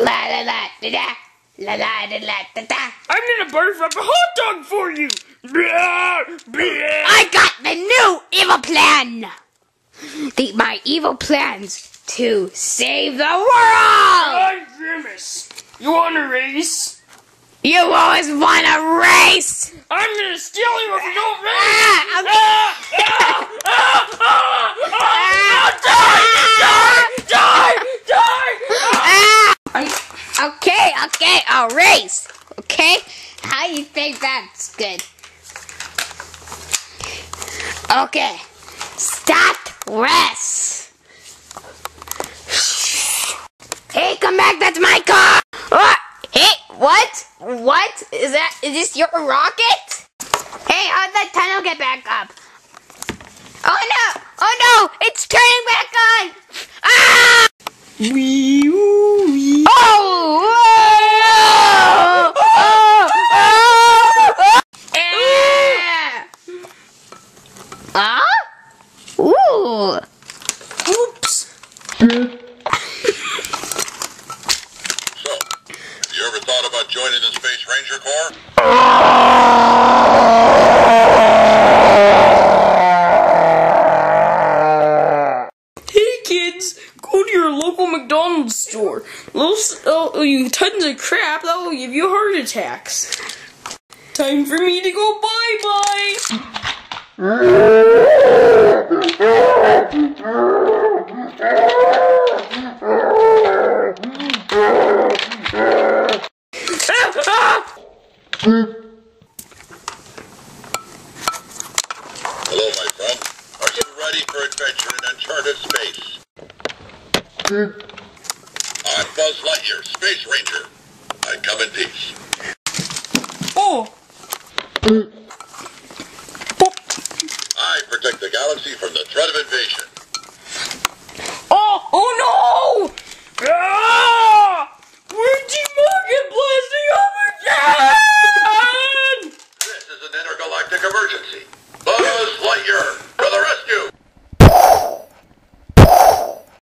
La la la da da. La la da la da da. I'm gonna barf up a hot dog for you. I got the new evil plan. The, my evil plans to save the world. I'm Grimace. You want a race? You always want a race. I'm gonna steal you if you don't race. Ah, okay. Ah, ah, ah, ah, ah, die, die, die, die. Ah, okay, I'll race. Okay, how you think that's good? Okay, start rest. Hey, come back! That's my car. What? Hey, what? What is that? Is this your rocket? Hey, how'd that tunnel get back up? Oh no! Oh no! It's turning back on! Ah! Wee, woo, wee. Oh! Oh! Oh! Oh! Oh! Ah? Ooh! Oops. So, have you ever thought about joining the Space Ranger Corps? Hey kids, go to your local McDonald's store. They'll sell oh, oh, you tons of crap that will give you heart attacks. Time for me to go bye bye. Hello, my friend. Are you ready for adventure in uncharted space? I'm Buzz Lightyear, Space Ranger. I come in peace. Oh, I protect the galaxy from the threat of invasion.